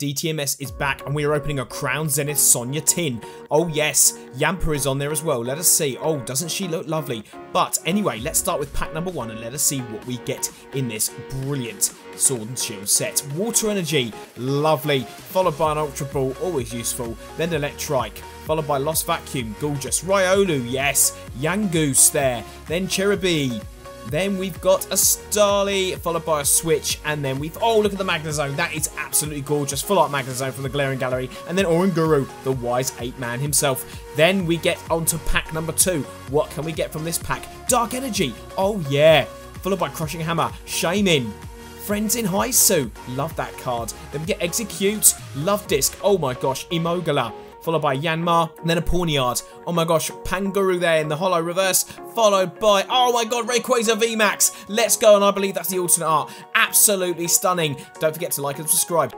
DTMS is back and we are opening a Crown Zenith Sonia tin. Oh yes, Yamper is on there as well. Let us see. Oh, doesn't she look lovely? But anyway, let's start with pack number one and let us see what we get in this brilliant Sword and Shield set. Water Energy, lovely. Followed by an Ultra Ball, always useful. Then Electrike, followed by Lost Vacuum, gorgeous. Riolu, yes. Yungoos there. Then Cherubi, then we've got a Starly, followed by a Switch, and then we've... Oh, look at the Magnezone. That is absolutely gorgeous. Full art Magnezone from the Galarian Gallery. And then Oranguru, the wise ape-man himself. Then we get onto pack number two. What can we get from this pack? Dark Energy. Oh, yeah. Followed by Crushing Hammer, Shaymin, Friends in High Hisui. Love that card. Then we get Execute, Love Disc. Oh my gosh, Emolga followed by Yanma, and then a Pawniard. Oh my gosh, Panguru there in the hollow reverse, followed by, oh my god, Rayquaza VMAX. Let's go, and I believe that's the alternate art. Absolutely stunning. Don't forget to like and subscribe.